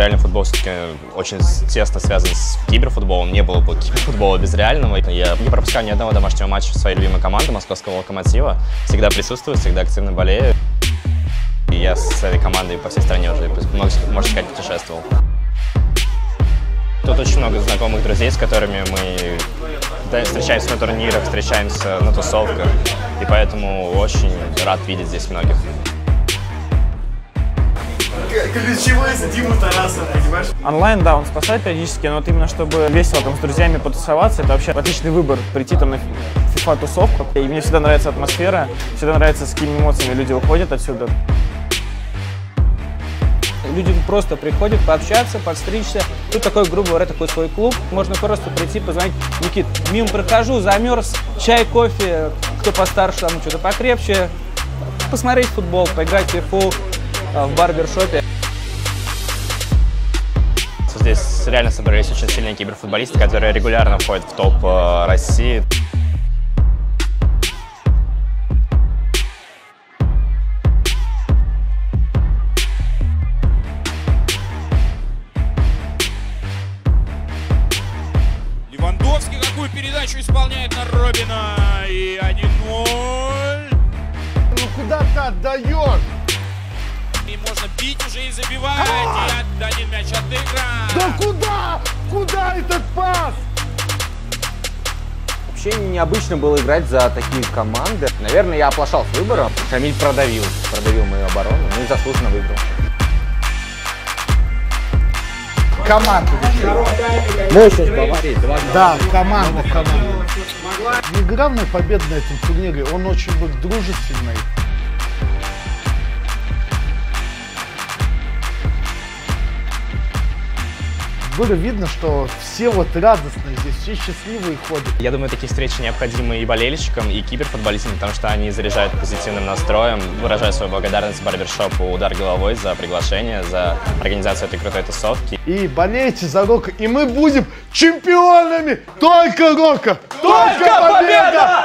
Реальный футбол все-таки очень тесно связан с киберфутболом. Не было бы киберфутбола без реального. Я не пропускаю ни одного домашнего матча своей любимой команды, московского локомотива. Всегда присутствую, всегда активно болею. И я с этой командой по всей стране уже, можно сказать, путешествовал. Тут очень много знакомых друзей, с которыми мы встречаемся на турнирах, встречаемся на тусовках. И поэтому очень рад видеть здесь многих. Ключевой за Диму Тарасова, понимаешь? Онлайн, да, он спасает периодически, но вот именно чтобы весело там с друзьями потусоваться, это вообще отличный выбор прийти там на FIFA-тусовку. И мне всегда нравится атмосфера, всегда нравится, с какими эмоциями люди уходят отсюда. Люди просто приходят пообщаться, подстричься. Тут такой, грубо говоря, такой свой клуб. Можно просто прийти, позвонить. Никит, мимо прохожу, замерз, чай, кофе, кто постарше, там что-то покрепче. Посмотреть футбол, поиграть в фифу в барбершопе. Здесь реально собрались очень сильные киберфутболисты, которые регулярно входят в топ э, России. Левандовский какую передачу исполняет на Робина. И 1-0. Ну куда ты отдаешь? И можно бить уже и забивать. И один мяч отыгран. Да куда? Куда этот пас? Вообще необычно было играть за такие команды. Наверное, я оплошал с выбором. Шамиль продавил, продавил мою оборону, ну и заслуженно выиграл. Команда. Мощность Баварии 2 Да, команда, команда. Не главная победа на этом турнире, он очень был дружественный. Было видно, что все вот радостные здесь, все счастливые ходят. Я думаю, такие встречи необходимы и болельщикам, и киберфутболистам, потому что они заряжают позитивным настроем. Выражаю свою благодарность барбершопу «Удар головой» за приглашение, за организацию этой крутой тусовки. И болейте за Рока, и мы будем чемпионами! Только Рока! Только, Только победа! победа!